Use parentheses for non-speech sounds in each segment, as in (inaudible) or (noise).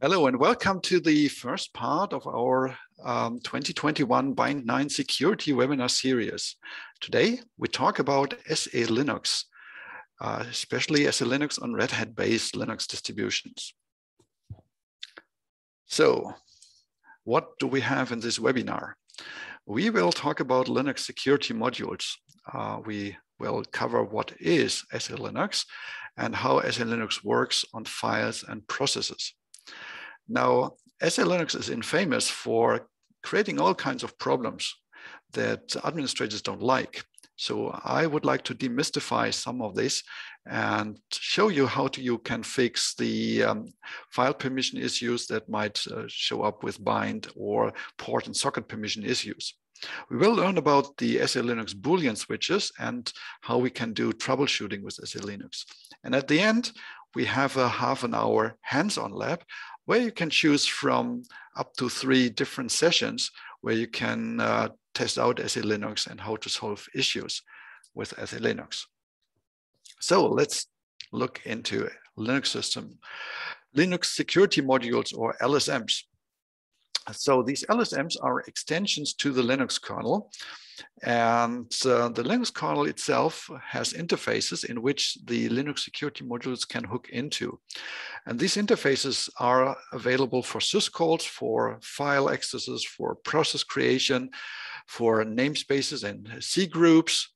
Hello and welcome to the first part of our um, 2021 Bind 9 security webinar series. Today we talk about SE Linux, uh, especially SE Linux on Red Hat based Linux distributions. So what do we have in this webinar? We will talk about Linux security modules. Uh, we will cover what is SE Linux and how SE Linux works on files and processes. Now, SE Linux is infamous for creating all kinds of problems that administrators don't like. So I would like to demystify some of this and show you how to, you can fix the um, file permission issues that might uh, show up with bind or port and socket permission issues. We will learn about the SE Linux Boolean switches and how we can do troubleshooting with SE Linux. And at the end, we have a half an hour hands-on lab where you can choose from up to three different sessions where you can uh, test out SE Linux and how to solve issues with SE Linux. So let's look into Linux system. Linux security modules or LSMs. So these LSMs are extensions to the Linux kernel and uh, the Linux kernel itself has interfaces in which the Linux security modules can hook into. And these interfaces are available for syscalls, for file accesses, for process creation, for namespaces and C groups,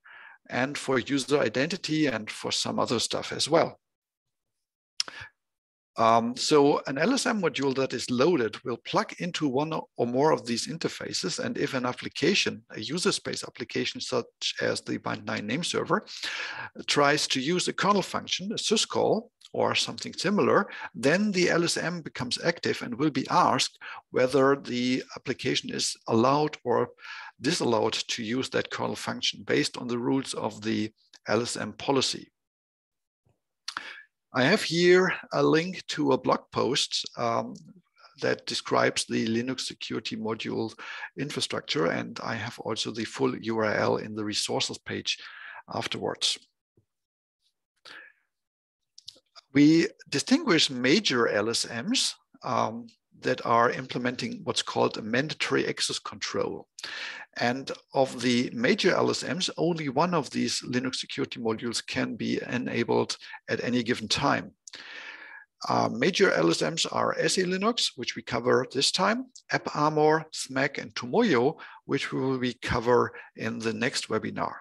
and for user identity and for some other stuff as well. Um, so an LSM module that is loaded will plug into one or more of these interfaces. And if an application, a user space application such as the Bind9 name server, tries to use a kernel function, a syscall, or something similar, then the LSM becomes active and will be asked whether the application is allowed or disallowed to use that kernel function based on the rules of the LSM policy. I have here a link to a blog post um, that describes the Linux security module infrastructure, and I have also the full URL in the resources page afterwards. We distinguish major LSMs um, that are implementing what's called a mandatory access control. And of the major LSMs, only one of these Linux security modules can be enabled at any given time. Uh, major LSMs are SE Linux, which we cover this time, AppArmor, Smack, and Tomoyo, which we will be cover in the next webinar.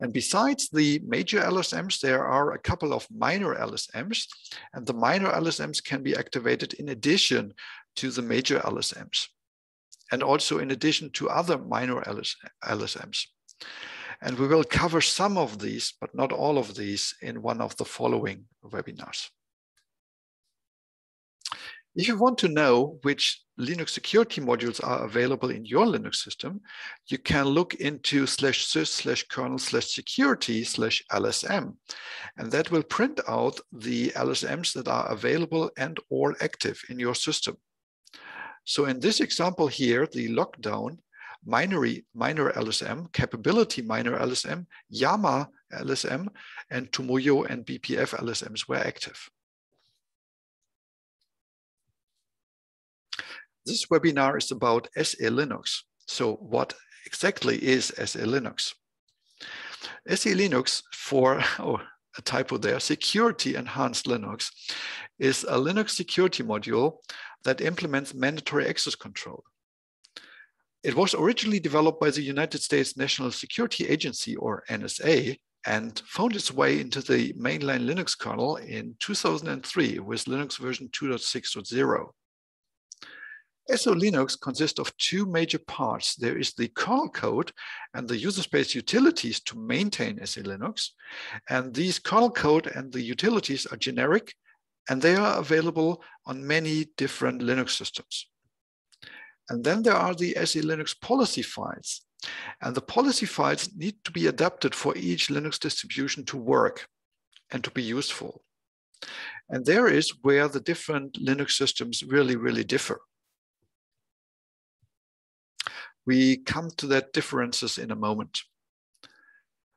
And besides the major LSMs, there are a couple of minor LSMs, and the minor LSMs can be activated in addition to the major LSMs, and also in addition to other minor LS LSMs. And we will cover some of these, but not all of these in one of the following webinars. If you want to know which Linux security modules are available in your Linux system, you can look into slash sys slash kernel slash security slash LSM. And that will print out the LSMs that are available and or active in your system. So in this example here, the lockdown minor, minor LSM, capability minor LSM, Yama LSM, and Tomoyo and BPF LSMs were active. This webinar is about SE Linux. So what exactly is SE Linux? SE Linux for, (laughs) oh, a typo there, security enhanced Linux is a Linux security module that implements mandatory access control. It was originally developed by the United States National Security Agency or NSA and found its way into the mainline Linux kernel in 2003 with Linux version 2.6.0. SE Linux consists of two major parts. There is the kernel code and the user space utilities to maintain SE Linux. And these kernel code and the utilities are generic and they are available on many different Linux systems. And then there are the SE Linux policy files. And the policy files need to be adapted for each Linux distribution to work and to be useful. And there is where the different Linux systems really, really differ. We come to that differences in a moment.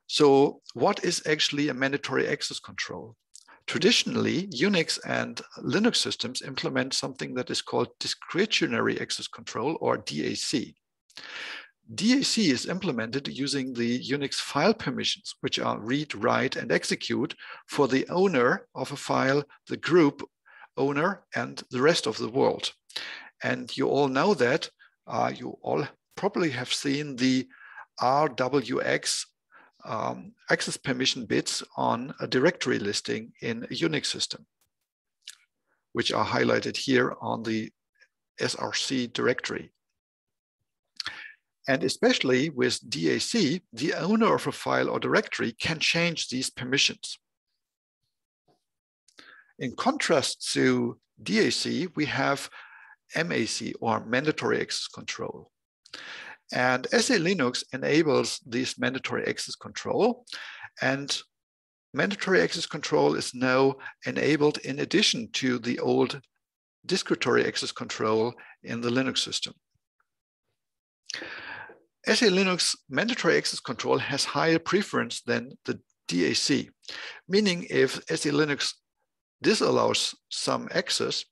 So what is actually a mandatory access control? Traditionally, Unix and Linux systems implement something that is called discretionary access control or DAC. DAC is implemented using the Unix file permissions, which are read, write, and execute for the owner of a file, the group owner, and the rest of the world. And you all know that. Uh, you all probably have seen the RWX um, access permission bits on a directory listing in a Unix system, which are highlighted here on the SRC directory. And especially with DAC, the owner of a file or directory can change these permissions. In contrast to DAC, we have MAC or mandatory access control. And SE Linux enables this mandatory access control. And mandatory access control is now enabled in addition to the old discretory access control in the Linux system. SE Linux mandatory access control has higher preference than the DAC, meaning if SE Linux disallows some access,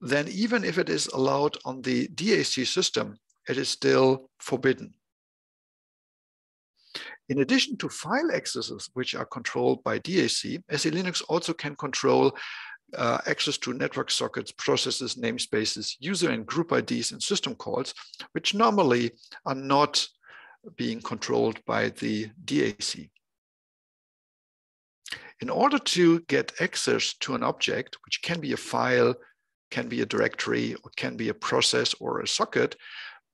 then even if it is allowed on the DAC system, it is still forbidden. In addition to file accesses, which are controlled by DAC, SE Linux also can control uh, access to network sockets, processes, namespaces, user and group IDs, and system calls, which normally are not being controlled by the DAC. In order to get access to an object, which can be a file, can be a directory, or can be a process or a socket,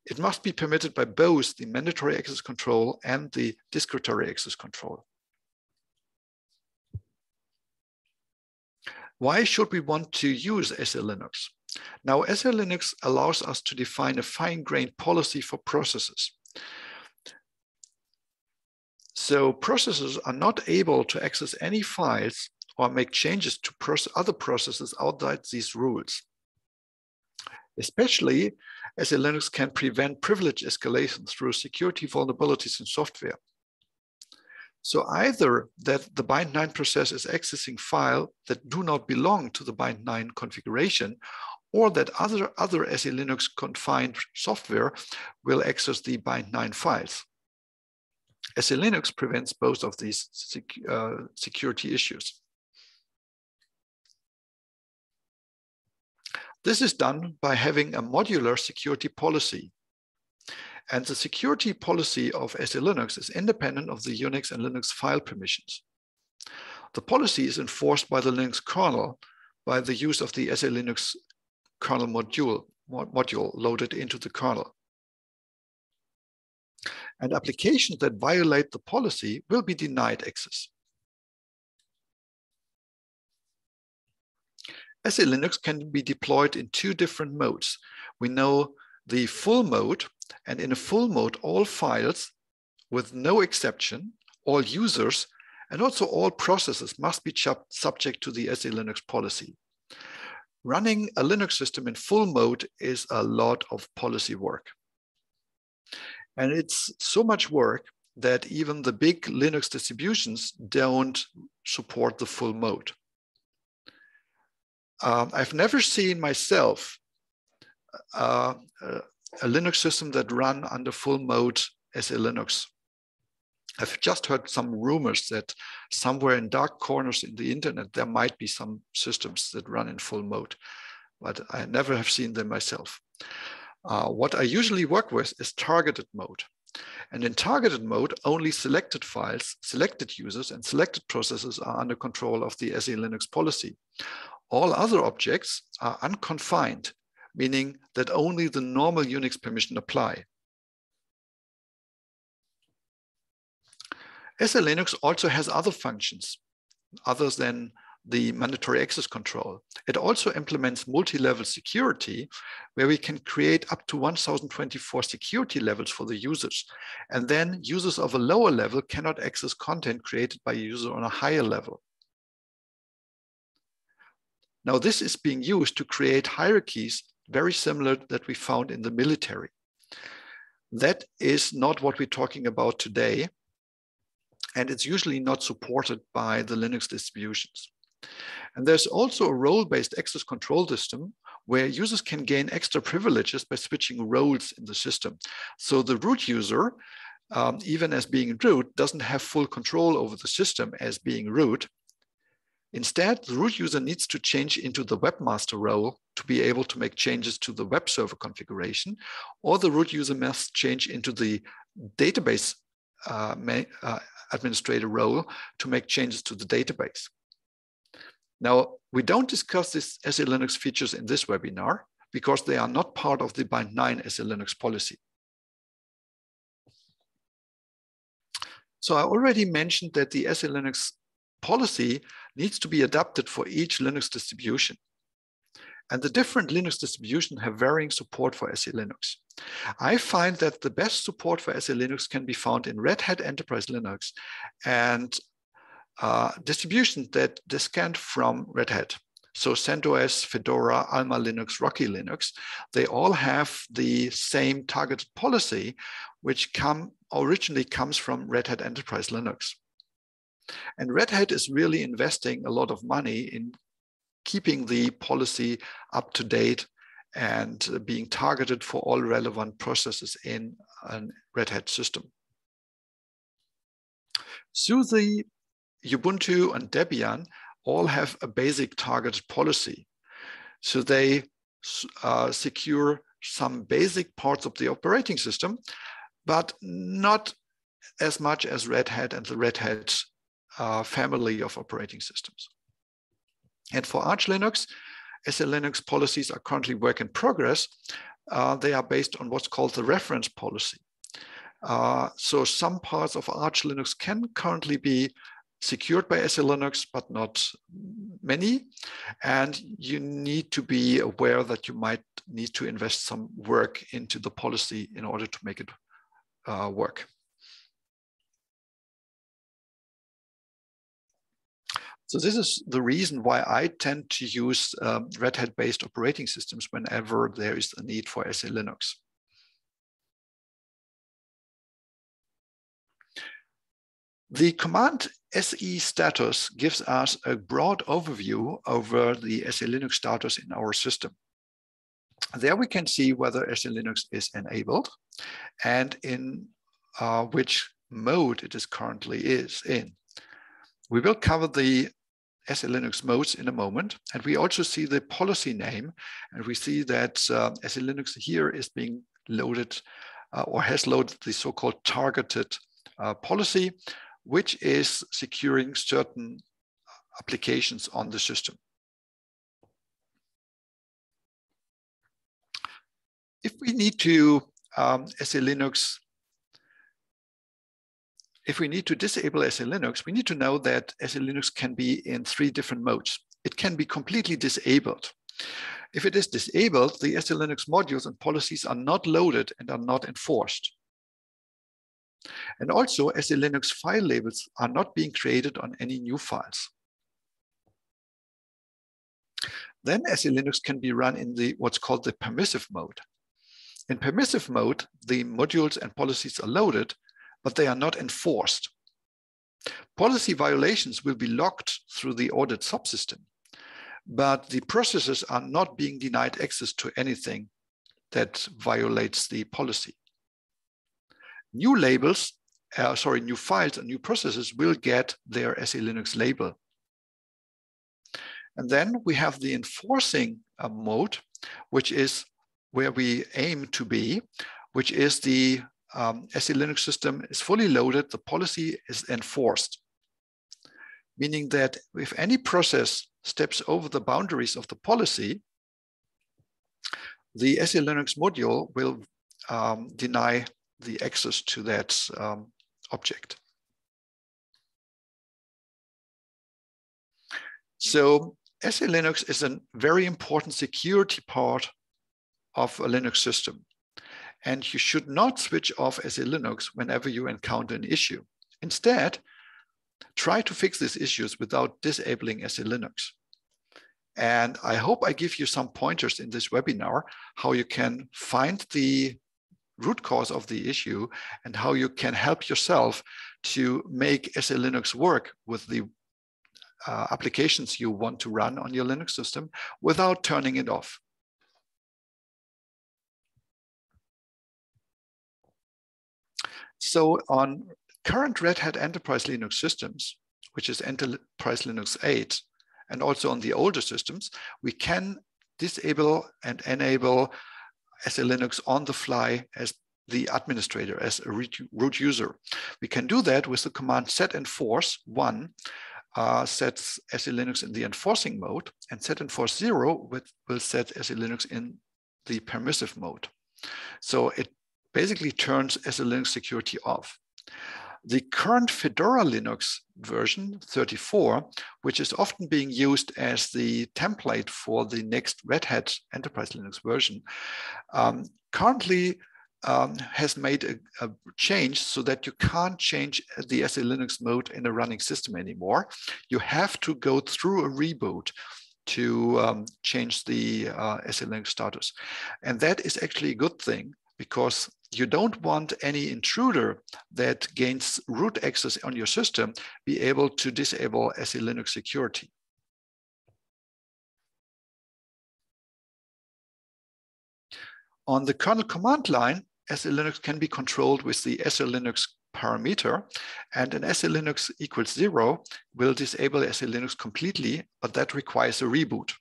it must be permitted by both the mandatory access control and the discretory access control. Why should we want to use SE Linux? Now, SE Linux allows us to define a fine-grained policy for processes. So processes are not able to access any files or make changes to other processes outside these rules. Especially SE Linux can prevent privilege escalation through security vulnerabilities in software. So either that the bind9 process is accessing file that do not belong to the bind9 configuration, or that other, other SE Linux confined software will access the bind9 files. SE Linux prevents both of these sec uh, security issues. This is done by having a modular security policy. And the security policy of SE Linux is independent of the Unix and Linux file permissions. The policy is enforced by the Linux kernel by the use of the SE Linux kernel module, module loaded into the kernel. And applications that violate the policy will be denied access. SE Linux can be deployed in two different modes. We know the full mode, and in a full mode, all files with no exception, all users, and also all processes must be subject to the SE Linux policy. Running a Linux system in full mode is a lot of policy work. And it's so much work that even the big Linux distributions don't support the full mode. Um, I've never seen myself uh, a Linux system that run under full mode as a Linux. I've just heard some rumors that somewhere in dark corners in the internet, there might be some systems that run in full mode, but I never have seen them myself. Uh, what I usually work with is targeted mode. And in targeted mode, only selected files, selected users, and selected processes are under control of the SE Linux policy. All other objects are unconfined, meaning that only the normal Unix permission apply. SE Linux also has other functions other than the mandatory access control. It also implements multi-level security where we can create up to 1024 security levels for the users. And then users of a lower level cannot access content created by a user on a higher level. Now this is being used to create hierarchies very similar that we found in the military. That is not what we're talking about today. And it's usually not supported by the Linux distributions. And there's also a role-based access control system where users can gain extra privileges by switching roles in the system. So the root user, um, even as being root, doesn't have full control over the system as being root. Instead, the root user needs to change into the webmaster role to be able to make changes to the web server configuration, or the root user must change into the database uh, uh, administrator role to make changes to the database. Now, we don't discuss these SE-Linux features in this webinar because they are not part of the Bind 9 SE-Linux policy. So I already mentioned that the SE-Linux policy needs to be adapted for each Linux distribution. And the different Linux distributions have varying support for SE Linux. I find that the best support for SE Linux can be found in Red Hat Enterprise Linux and uh, distributions that descend from Red Hat. So CentOS, Fedora, Alma Linux, Rocky Linux, they all have the same targeted policy, which come originally comes from Red Hat Enterprise Linux. And Red Hat is really investing a lot of money in keeping the policy up to date and being targeted for all relevant processes in a Red Hat system. SUSE, Ubuntu, and Debian all have a basic targeted policy. So they uh, secure some basic parts of the operating system, but not as much as Red Hat and the Red Hat uh, family of operating systems. And for Arch Linux, SE Linux policies are currently work in progress. Uh, they are based on what's called the reference policy. Uh, so some parts of Arch Linux can currently be secured by SE Linux, but not many. And you need to be aware that you might need to invest some work into the policy in order to make it uh, work. So this is the reason why I tend to use um, Red Hat-based operating systems whenever there is a need for SE Linux. The command SE status gives us a broad overview over the SE Linux status in our system. There we can see whether SE Linux is enabled and in uh, which mode it is currently is in. We will cover the SE Linux modes in a moment. And we also see the policy name, and we see that uh, Linux here is being loaded uh, or has loaded the so-called targeted uh, policy, which is securing certain applications on the system. If we need to um, Linux if we need to disable SE Linux, we need to know that SE Linux can be in three different modes. It can be completely disabled. If it is disabled, the SE Linux modules and policies are not loaded and are not enforced. And also, SE Linux file labels are not being created on any new files. Then SE Linux can be run in the what's called the permissive mode. In permissive mode, the modules and policies are loaded, but they are not enforced. Policy violations will be logged through the audit subsystem, but the processes are not being denied access to anything that violates the policy. New labels, uh, sorry, new files and new processes will get their SE Linux label. And then we have the enforcing uh, mode, which is where we aim to be, which is the um, SE Linux system is fully loaded, the policy is enforced. Meaning that if any process steps over the boundaries of the policy, the SE Linux module will um, deny the access to that um, object. So SE Linux is a very important security part of a Linux system. And you should not switch off SE Linux whenever you encounter an issue. Instead, try to fix these issues without disabling SE Linux. And I hope I give you some pointers in this webinar, how you can find the root cause of the issue and how you can help yourself to make SE Linux work with the uh, applications you want to run on your Linux system without turning it off. So on current Red Hat Enterprise Linux systems, which is Enterprise Linux 8, and also on the older systems, we can disable and enable SE Linux on the fly as the administrator, as a root user. We can do that with the command set enforce one, uh, sets SE Linux in the enforcing mode, and set enforce zero will set SE Linux in the permissive mode. So it basically turns SE Linux security off. The current Fedora Linux version 34, which is often being used as the template for the next Red Hat Enterprise Linux version, um, currently um, has made a, a, change so that you can't change the SE Linux mode in a running system anymore. You have to go through a reboot to um, change the uh, SE Linux status. And that is actually a good thing because you don't want any intruder that gains root access on your system be able to disable SE Linux security. On the kernel command line, SE Linux can be controlled with the SE Linux parameter and an SE Linux equals zero will disable SE Linux completely, but that requires a reboot.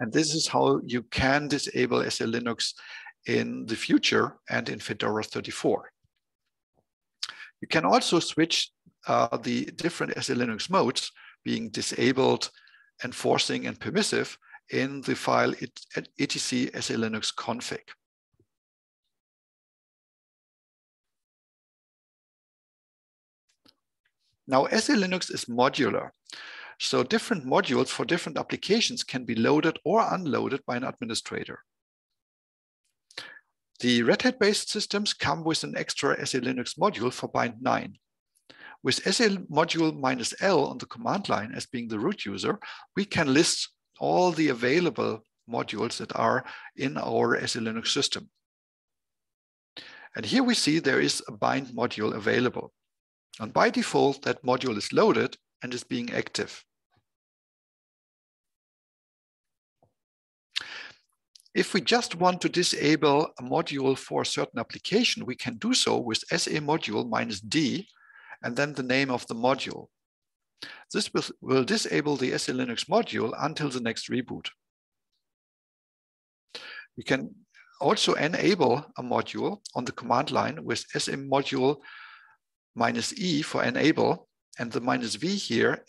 And this is how you can disable SE Linux in the future and in Fedora 34. You can also switch uh, the different SE Linux modes being disabled, enforcing, and permissive in the file etc SE Linux config. Now, SE Linux is modular. So different modules for different applications can be loaded or unloaded by an administrator. The Red Hat-based systems come with an extra SE Linux module for bind 9. With SE module minus L on the command line as being the root user, we can list all the available modules that are in our SE Linux system. And here we see there is a bind module available. And by default, that module is loaded and is being active. If we just want to disable a module for a certain application, we can do so with SE module minus D and then the name of the module. This will, will disable the SE Linux module until the next reboot. We can also enable a module on the command line with SE module minus E for enable, and the minus V here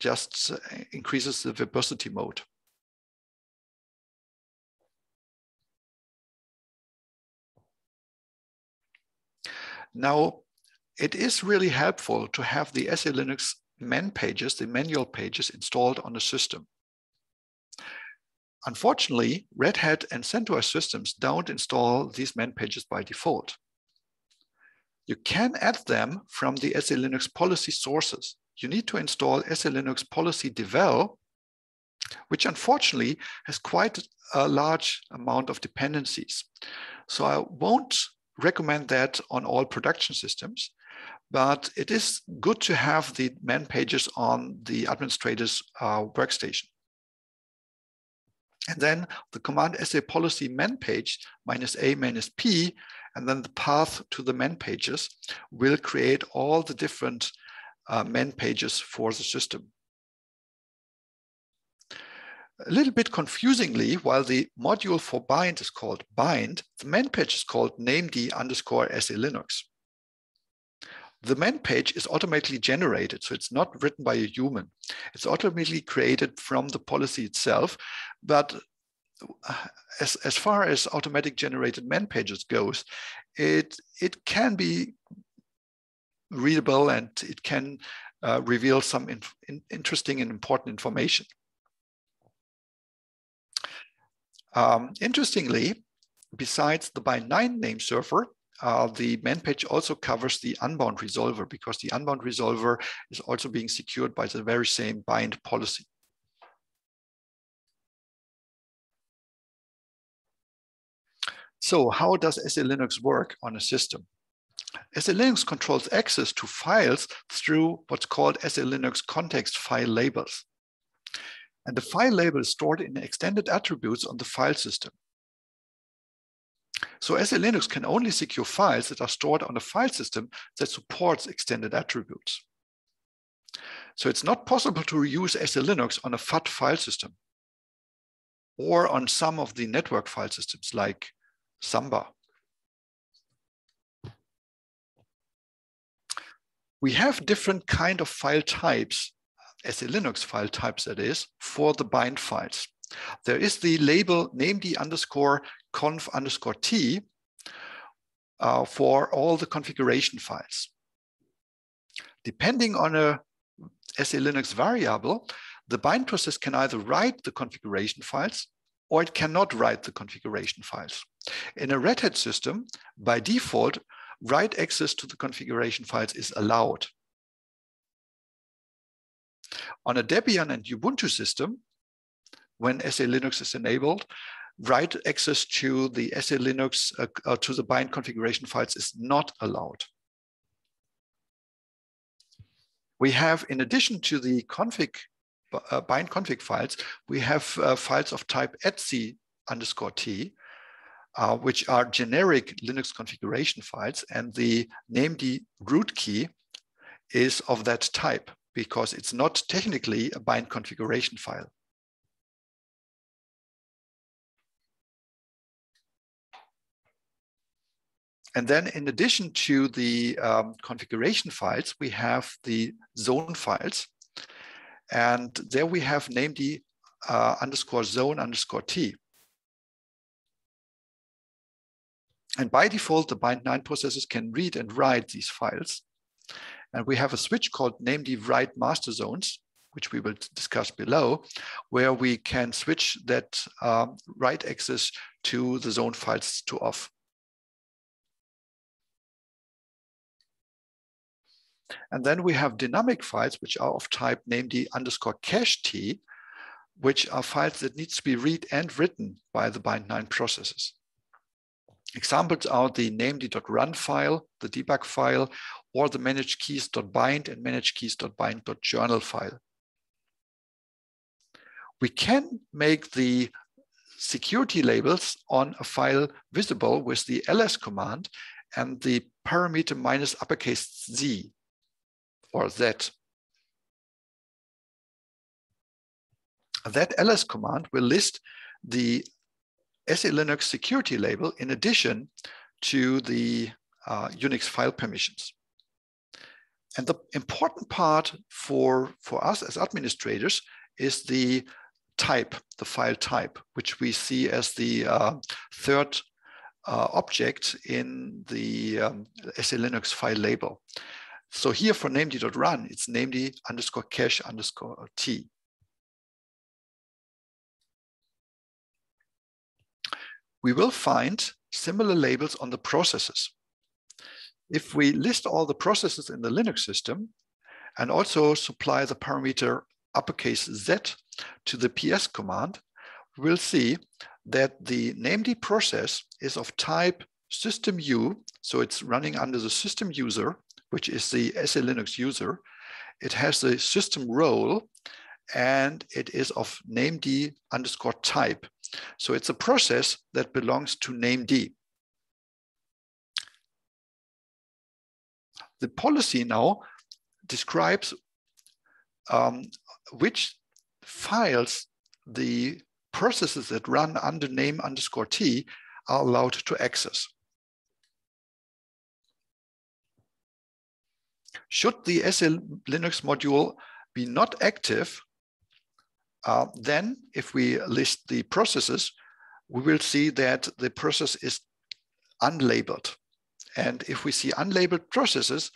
just increases the verbosity mode. Now, it is really helpful to have the SE Linux man pages, the manual pages installed on the system. Unfortunately, Red Hat and CentOS systems don't install these man pages by default. You can add them from the SE Linux policy sources. You need to install SE Linux policy devel, which unfortunately has quite a large amount of dependencies. So I won't recommend that on all production systems, but it is good to have the man pages on the administrator's uh, workstation. And then the command SE policy man page minus A minus P, and then the path to the man pages will create all the different uh, man pages for the system. A little bit confusingly, while the module for bind is called bind, the man page is called named underscore SE Linux. The man page is automatically generated, so it's not written by a human. It's automatically created from the policy itself, but as, as far as automatic generated man pages goes, it, it can be readable and it can uh, reveal some in interesting and important information. Um, interestingly, besides the bind9 name server, uh, the man page also covers the unbound resolver because the unbound resolver is also being secured by the very same bind policy. So how does SE Linux work on a system? SE Linux controls access to files through what's called SE Linux context file labels. And the file label is stored in extended attributes on the file system. So SE Linux can only secure files that are stored on a file system that supports extended attributes. So it's not possible to use SE Linux on a FAT file system or on some of the network file systems like Samba. We have different kind of file types, SE Linux file types that is, for the bind files. There is the label named underscore conf underscore t uh, for all the configuration files. Depending on a SE Linux variable, the bind process can either write the configuration files or it cannot write the configuration files. In a Red Hat system, by default, write access to the configuration files is allowed. On a Debian and Ubuntu system, when SE Linux is enabled, write access to the SE Linux, uh, uh, to the bind configuration files is not allowed. We have, in addition to the config, uh, bind config files, we have uh, files of type etc underscore t, uh, which are generic Linux configuration files. And the named root key is of that type because it's not technically a bind configuration file. And then in addition to the um, configuration files, we have the zone files. And there we have named uh, underscore zone underscore t. And by default, the bind9 processes can read and write these files. And we have a switch called named write master zones, which we will discuss below, where we can switch that um, write access to the zone files to off. And then we have dynamic files, which are of type named underscore cache t, which are files that needs to be read and written by the bind9 processes. Examples are the named.run file, the debug file, or the managedkeys.bind and managedkeys.bind.journal file. We can make the security labels on a file visible with the ls command and the parameter minus uppercase z or z. That ls command will list the SE Linux security label in addition to the uh, Unix file permissions. And the important part for, for us as administrators is the type, the file type, which we see as the uh, third uh, object in the um, SE Linux file label. So here for named.run, it's named underscore cache underscore t. we will find similar labels on the processes. If we list all the processes in the Linux system and also supply the parameter uppercase Z to the PS command, we'll see that the named process is of type system U, so it's running under the system user, which is the SE Linux user. It has the system role and it is of named underscore type. So it's a process that belongs to named. The policy now describes um, which files the processes that run under name underscore t are allowed to access. Should the SE Linux module be not active, uh, then if we list the processes, we will see that the process is unlabeled. And if we see unlabeled processes,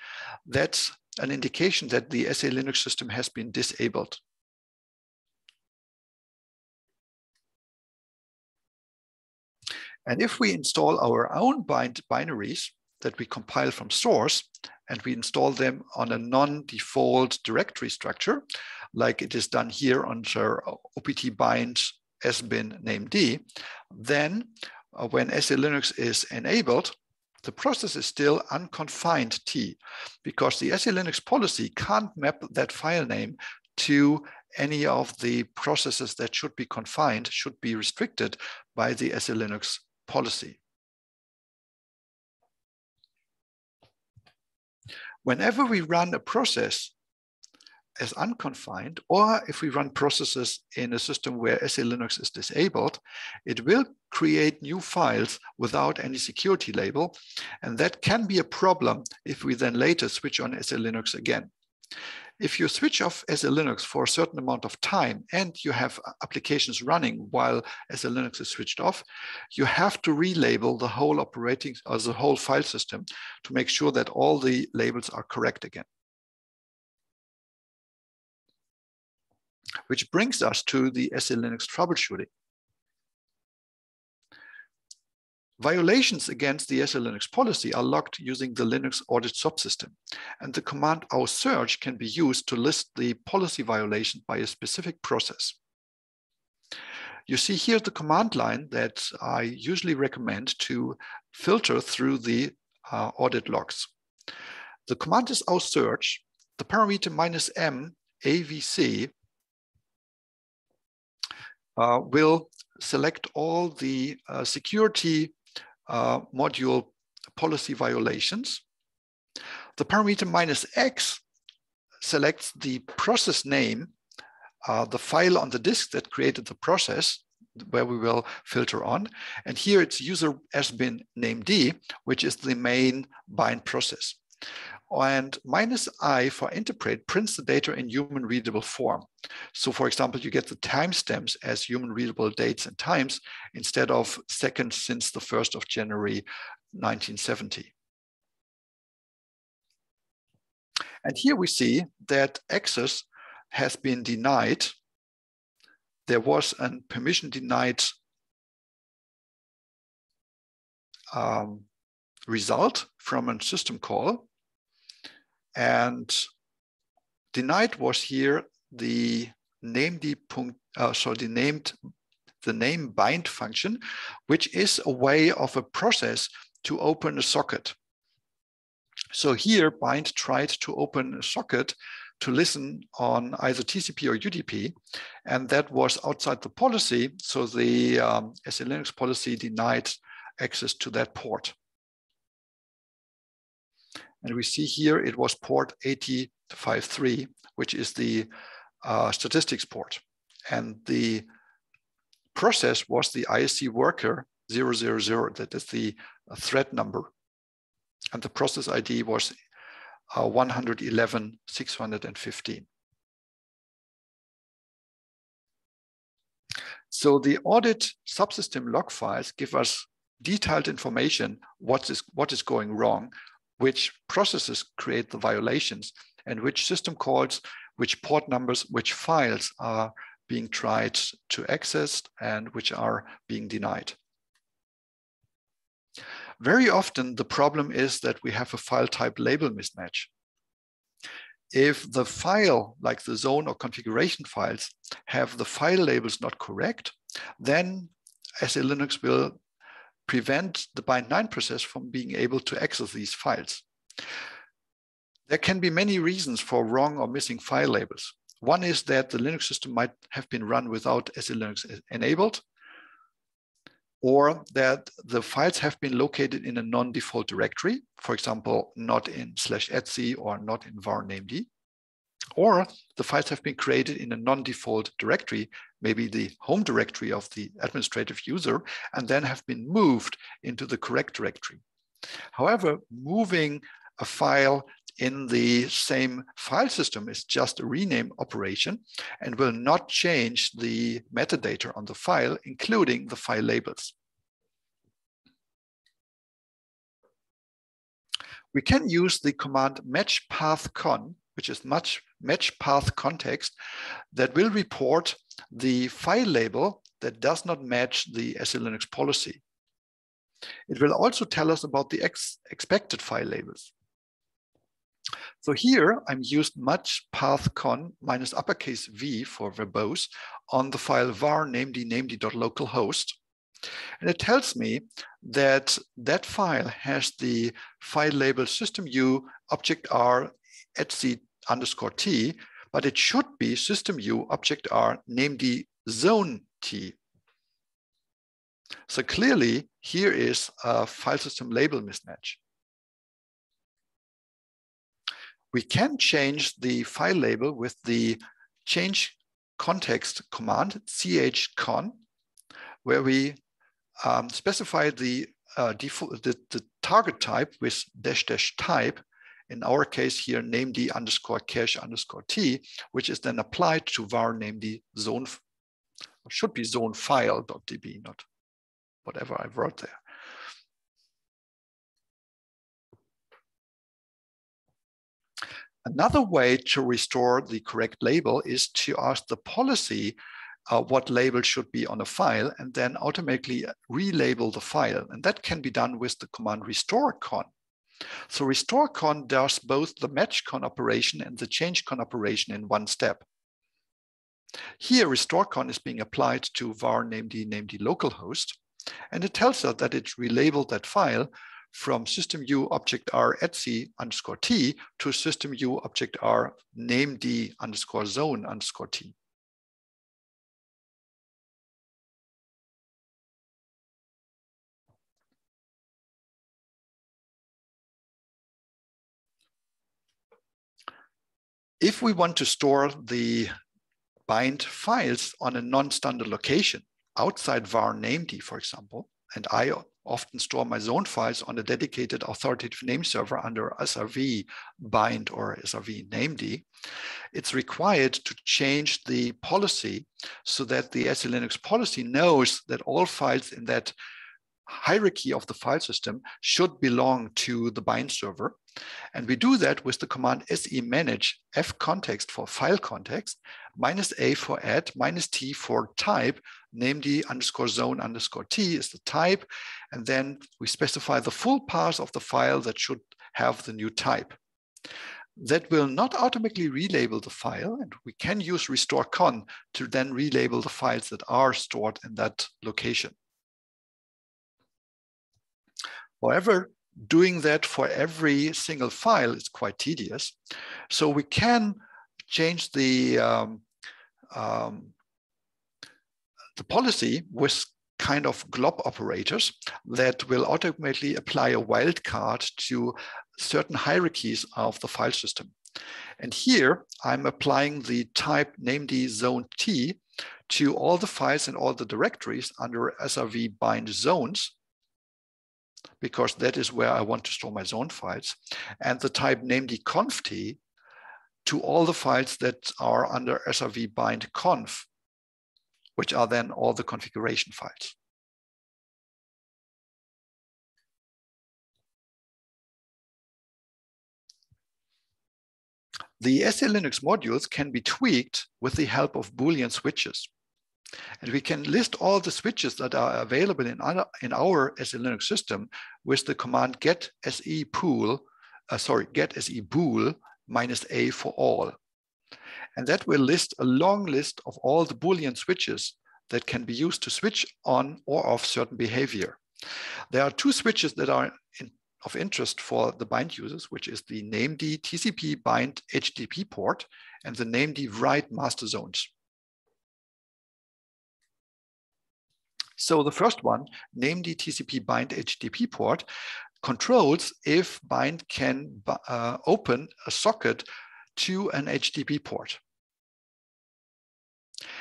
that's an indication that the SE Linux system has been disabled. And if we install our own bind binaries that we compile from source, and we install them on a non-default directory structure, like it is done here under opt bind sbin named, d then uh, when SE Linux is enabled, the process is still unconfined T because the SE Linux policy can't map that file name to any of the processes that should be confined, should be restricted by the SE Linux policy. Whenever we run a process as unconfined, or if we run processes in a system where SE Linux is disabled, it will create new files without any security label. And that can be a problem if we then later switch on SE Linux again. If you switch off SE Linux for a certain amount of time and you have applications running while SE Linux is switched off, you have to relabel the whole operating or the whole file system to make sure that all the labels are correct again. Which brings us to the SE Linux troubleshooting. Violations against the SE Linux policy are logged using the Linux audit subsystem, and the command ausearch can be used to list the policy violation by a specific process. You see here the command line that I usually recommend to filter through the uh, audit logs. The command is ausearch. The parameter minus m avc will select all the uh, security uh, module policy violations. The parameter minus x selects the process name, uh, the file on the disk that created the process, where we will filter on. And here it's user been named D, which is the main bind process. And minus i for interpret prints the data in human readable form. So for example, you get the timestamps as human readable dates and times instead of seconds since the 1st of January 1970. And here we see that access has been denied. There was a permission denied um, result from a system call and denied was here the named uh, so the named the name bind function, which is a way of a process to open a socket. So here bind tried to open a socket to listen on either TCP or UDP, and that was outside the policy. So the um, SE Linux policy denied access to that port. And we see here it was port 8053, which is the uh, statistics port. And the process was the ISC worker 000, that is the uh, thread number. And the process ID was uh, 111, 615. So the audit subsystem log files give us detailed information what is, what is going wrong which processes create the violations and which system calls, which port numbers, which files are being tried to access and which are being denied. Very often the problem is that we have a file type label mismatch. If the file, like the zone or configuration files, have the file labels not correct, then SE Linux will prevent the bind9 process from being able to access these files. There can be many reasons for wrong or missing file labels. One is that the Linux system might have been run without SE Linux enabled, or that the files have been located in a non-default directory, for example, not in slash etc or not in var named or the files have been created in a non-default directory, maybe the home directory of the administrative user, and then have been moved into the correct directory. However, moving a file in the same file system is just a rename operation and will not change the metadata on the file, including the file labels. We can use the command match path con which is much match path context that will report the file label that does not match the SE Linux policy. It will also tell us about the ex expected file labels. So here I'm used match path con minus uppercase V for verbose on the file var named named.localhost. And it tells me that that file has the file label system u object r etc underscore t, but it should be system u object r named the zone t. So clearly here is a file system label mismatch. We can change the file label with the change context command, chcon, where we um, specify the, uh, default, the, the target type with dash dash type in our case here, named underscore cache underscore t, which is then applied to var named the zone, should be zone file.db, not whatever I wrote there. Another way to restore the correct label is to ask the policy uh, what label should be on a file and then automatically relabel the file. And that can be done with the command restorecon. So restorecon does both the match con operation and the change con operation in one step. Here, restorecon is being applied to var named named localhost, and it tells us that it relabeled that file from system u object r etc underscore t to system u object r named underscore zone underscore t. If we want to store the bind files on a non-standard location outside var named, for example, and I often store my zone files on a dedicated authoritative name server under SRV bind or SRV named, it's required to change the policy so that the SE Linux policy knows that all files in that hierarchy of the file system should belong to the bind server. And we do that with the command se manage f context for file context, minus a for add, minus t for type, named underscore zone underscore t is the type. And then we specify the full path of the file that should have the new type. That will not automatically relabel the file, and we can use restorecon to then relabel the files that are stored in that location. However, doing that for every single file is quite tedious. So we can change the, um, um, the policy with kind of glob operators that will automatically apply a wildcard to certain hierarchies of the file system. And here I'm applying the type named zone T to all the files and all the directories under SRV bind zones because that is where I want to store my zone files. And the type named conft to all the files that are under SRV bind conf, which are then all the configuration files. The SE Linux modules can be tweaked with the help of Boolean switches. And we can list all the switches that are available in, our, in our SE Linux system with the command get se pool, uh, sorry, getsebool minus a for all. And that will list a long list of all the Boolean switches that can be used to switch on or off certain behavior. There are two switches that are in, of interest for the bind users, which is the named TCP bind HTTP port and the named write master zones. So the first one, named TCP bind HTTP port, controls if bind can uh, open a socket to an HTTP port.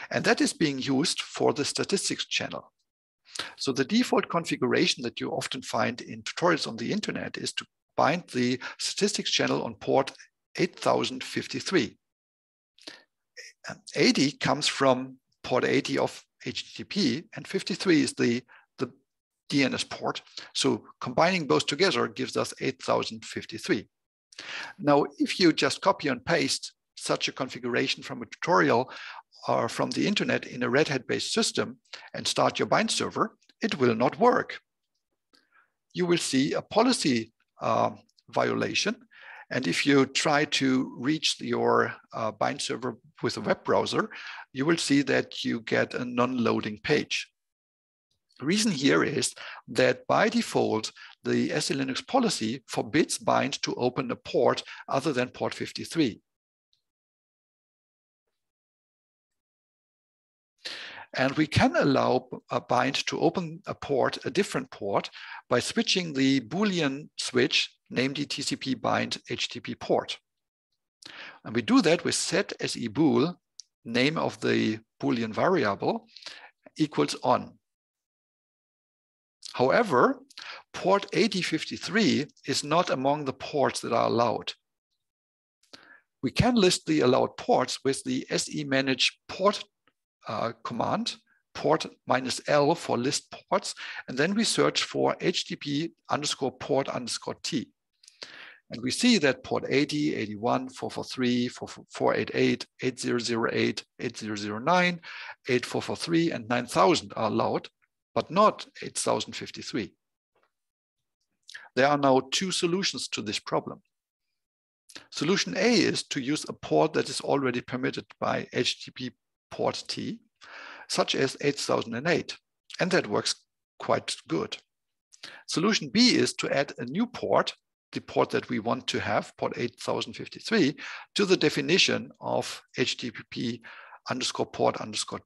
And that is being used for the statistics channel. So the default configuration that you often find in tutorials on the internet is to bind the statistics channel on port 8053. 80 comes from port 80 of HTTP, and 53 is the, the DNS port. So combining both together gives us 8053. Now, if you just copy and paste such a configuration from a tutorial or from the internet in a Red Hat-based system and start your bind server, it will not work. You will see a policy uh, violation and if you try to reach your uh, bind server with a web browser, you will see that you get a non-loading page. The reason here is that by default, the SE Linux policy forbids bind to open a port other than port 53. And we can allow a bind to open a port, a different port, by switching the Boolean switch, named TCP bind HTTP port. And we do that with setsebool, name of the Boolean variable, equals on. However, port 8053 is not among the ports that are allowed. We can list the allowed ports with the semanage port uh, command, port minus L for list ports, and then we search for HTTP underscore port underscore T. And we see that port 80, 81, 443, 488, 8008, 8009, 8443, and 9000 are allowed, but not 8053. There are now two solutions to this problem. Solution A is to use a port that is already permitted by HTTP port T, such as 8008, and that works quite good. Solution B is to add a new port, the port that we want to have, port 8053, to the definition of HTTP underscore port underscore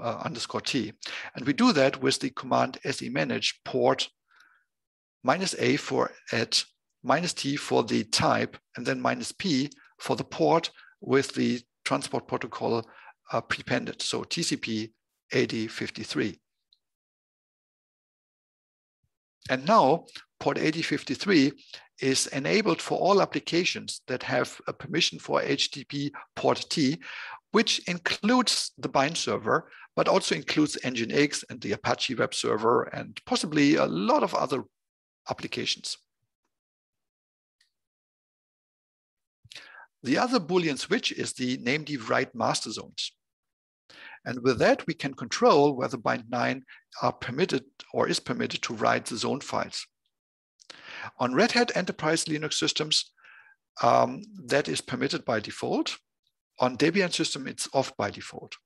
uh, underscore T. And we do that with the command semanage port minus A for at minus T for the type, and then minus P for the port with the transport protocol uh, prepended. So TCP 8053. And now port 8053 is enabled for all applications that have a permission for HTTP port T, which includes the bind server, but also includes Nginx and the Apache web server and possibly a lot of other applications. The other Boolean switch is the named write master zones. And with that, we can control whether bind9 are permitted or is permitted to write the zone files. On Red Hat Enterprise Linux systems, um, that is permitted by default. On Debian system, it's off by default.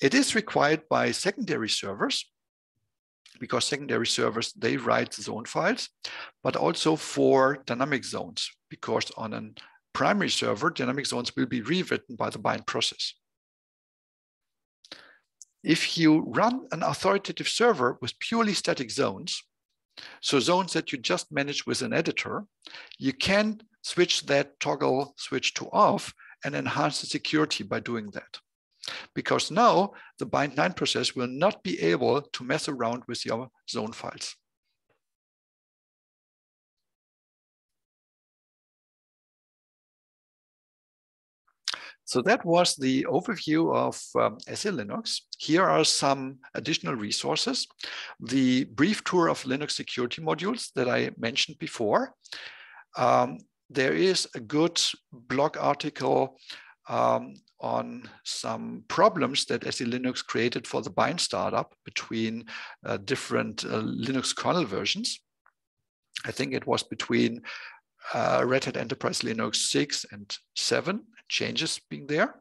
It is required by secondary servers because secondary servers, they write zone files, but also for dynamic zones, because on a primary server, dynamic zones will be rewritten by the bind process. If you run an authoritative server with purely static zones, so zones that you just manage with an editor, you can switch that toggle switch to off and enhance the security by doing that because now the bind9 process will not be able to mess around with your zone files. So that was the overview of um, Linux. Here are some additional resources. The brief tour of Linux security modules that I mentioned before. Um, there is a good blog article um, on some problems that SE Linux created for the bind startup between uh, different uh, Linux kernel versions. I think it was between uh, Red Hat Enterprise Linux 6 and 7, changes being there.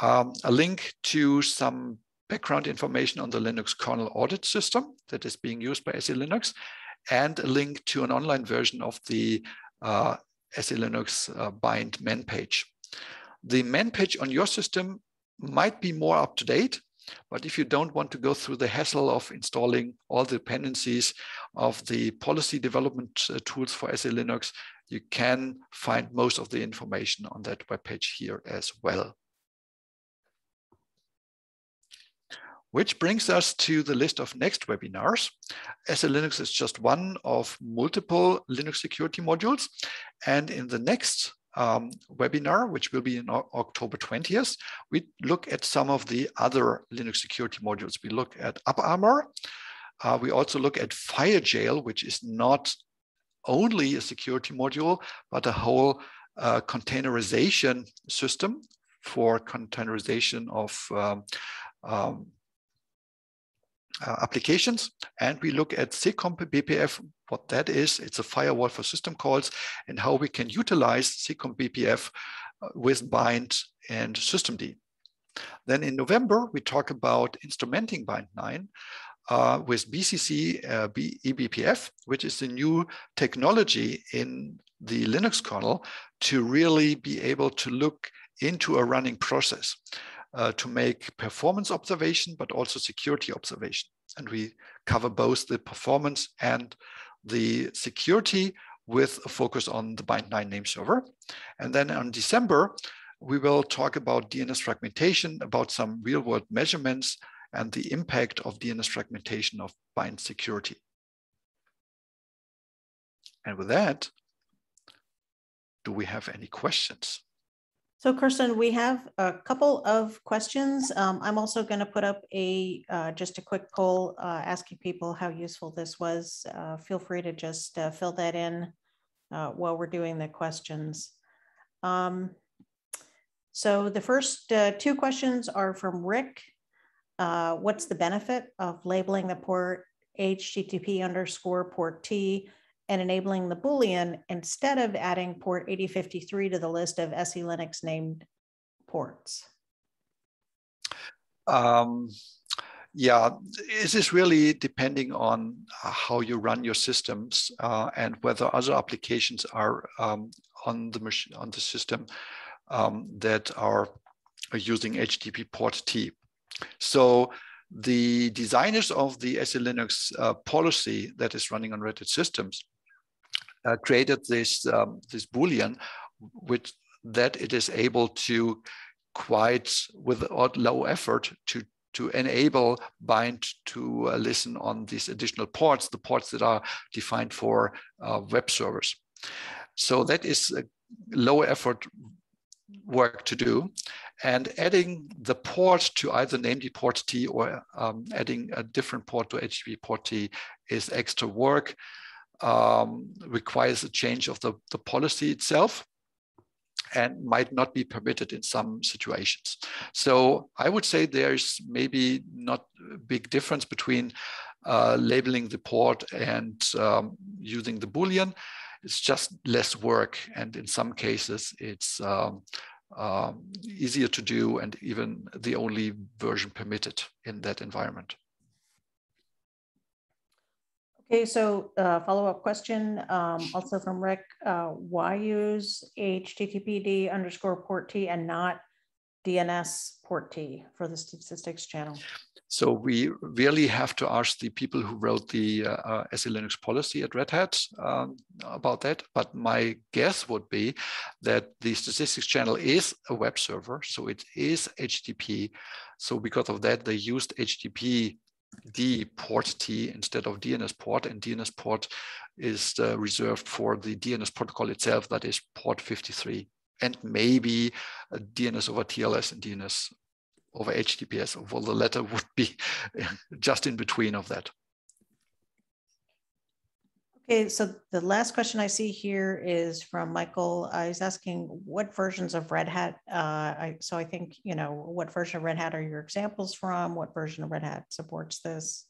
Um, a link to some background information on the Linux kernel audit system that is being used by SE Linux, and a link to an online version of the uh, SE Linux uh, bind man page. The man page on your system might be more up to date, but if you don't want to go through the hassle of installing all the dependencies of the policy development uh, tools for SE Linux, you can find most of the information on that webpage here as well. Which brings us to the list of next webinars. SE Linux is just one of multiple Linux security modules. And in the next um, webinar, which will be in October 20th, we look at some of the other Linux security modules. We look at AppArmor. Uh, we also look at FireJail, which is not only a security module, but a whole uh, containerization system for containerization of um, um, uh, applications. And we look at seccomp BPF, what that is. It's a firewall for system calls and how we can utilize seccomp BPF uh, with bind and systemd. Then in November, we talk about instrumenting Bind9 uh, with BCC uh, eBPF, which is the new technology in the Linux kernel to really be able to look into a running process uh, to make performance observation, but also security observation. And we cover both the performance and the security with a focus on the Bind9 name server. And then on December, we will talk about DNS fragmentation, about some real world measurements and the impact of DNS fragmentation of bind security. And with that, do we have any questions? So Carsten, we have a couple of questions. Um, I'm also going to put up a uh, just a quick poll uh, asking people how useful this was. Uh, feel free to just uh, fill that in uh, while we're doing the questions. Um, so the first uh, two questions are from Rick. what's the benefit of labeling the port HTTP underscore port T and enabling the Boolean instead of adding port 8053 to the list of SE Linux named ports? Um, yeah, this is really depending on how you run your systems uh, and whether other applications are um, on the machine on the system um, that are using HTTP port T. So the designers of the SE Linux uh, policy that is running on Red Hat systems uh, created this um, this boolean which that it is able to quite with low effort to to enable bind to uh, listen on these additional ports the ports that are defined for uh, web servers. So that is a low effort work to do and adding the port to either named port T or um, adding a different port to HTTP port T is extra work um, requires a change of the, the policy itself and might not be permitted in some situations. So I would say there's maybe not a big difference between uh, labeling the port and um, using the Boolean. It's just less work. And in some cases, it's um, uh, easier to do and even the only version permitted in that environment. Okay, so uh, follow-up question, um, also from Rick, uh, why use HTTPD underscore port T and not DNS port T for the statistics channel? So we really have to ask the people who wrote the uh, uh SE Linux policy at Red Hat um, about that. But my guess would be that the statistics channel is a web server, so it is HTTP. So because of that, they used HTTP D port T instead of DNS port, and DNS port is uh, reserved for the DNS protocol itself, that is port 53, and maybe DNS over TLS and DNS over HTTPS, although the latter (laughs) would be (laughs) just in between of that. Okay, so the last question I see here is from Michael. Uh, he's asking what versions of Red Hat. Uh, I, so I think, you know, what version of Red Hat are your examples from? What version of Red Hat supports this?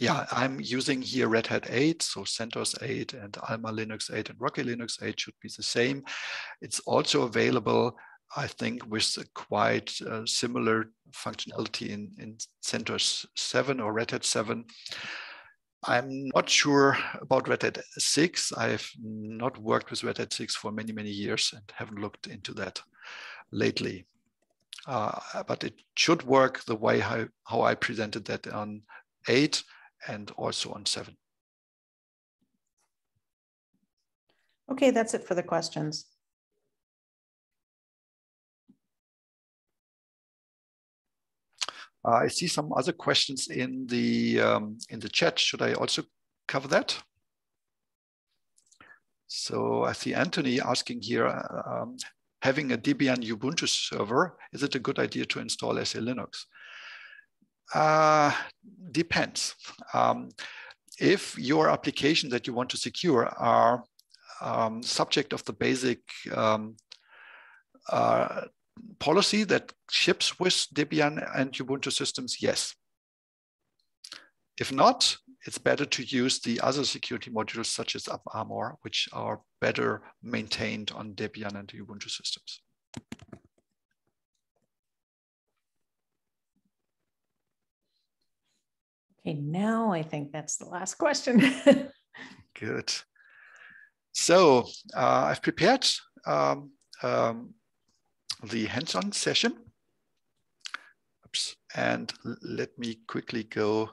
Yeah, I'm using here Red Hat 8, so CentOS 8 and Alma Linux 8 and Rocky Linux 8 should be the same. It's also available, I think, with quite uh, similar functionality in, in CentOS 7 or Red Hat 7. I'm not sure about Red Hat 6. I've not worked with Red Hat 6 for many, many years and haven't looked into that lately. Uh, but it should work the way how, how I presented that on 8 and also on 7. Okay, that's it for the questions. Uh, I see some other questions in the um, in the chat. Should I also cover that? So I see Anthony asking here, uh, um, having a Debian Ubuntu server, is it a good idea to install SE Linux? Uh, depends. Um, if your application that you want to secure are um, subject of the basic um, uh, policy that ships with Debian and Ubuntu systems? Yes. If not, it's better to use the other security modules such as AppArmor, which are better maintained on Debian and Ubuntu systems. Okay, now I think that's the last question. (laughs) Good. So uh, I've prepared um, um, the hands-on session. Oops. And let me quickly go